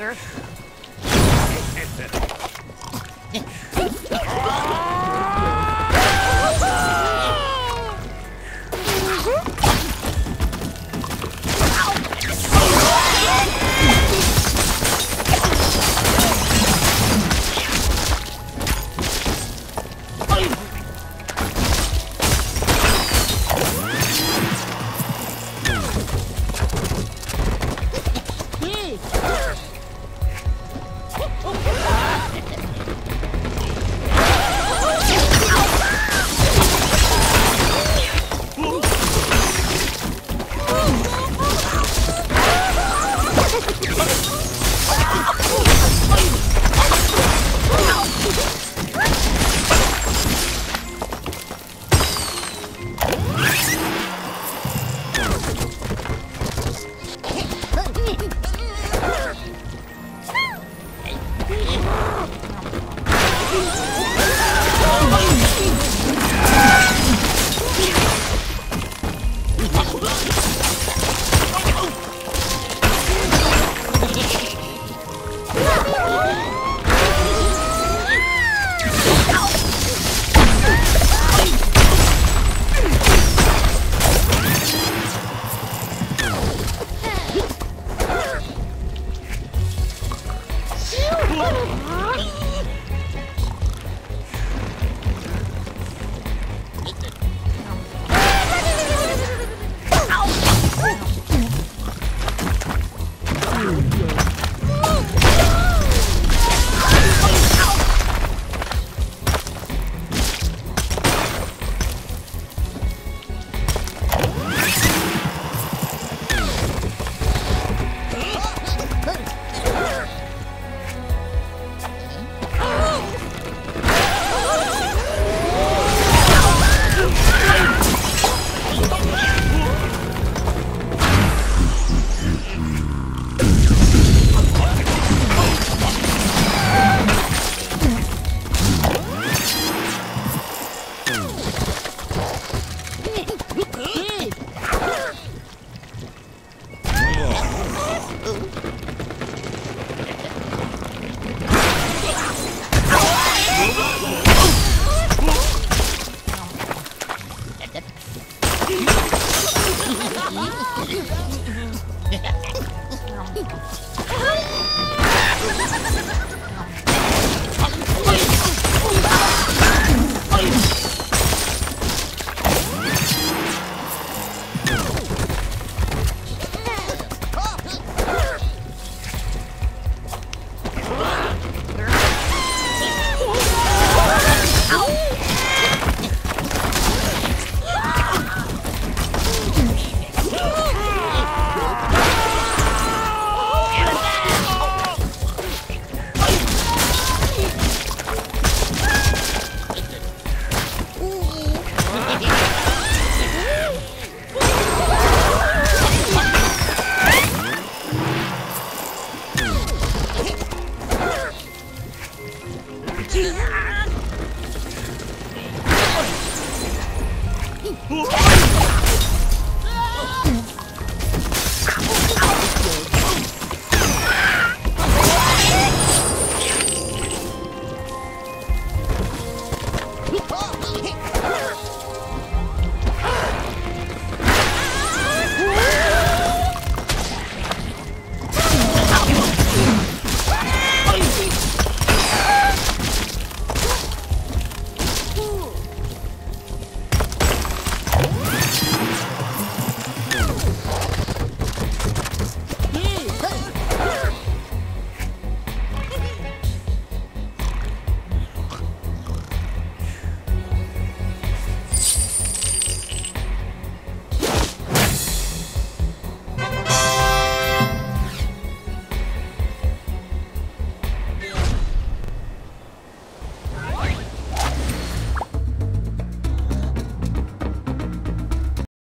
partner. Whoa! Oh!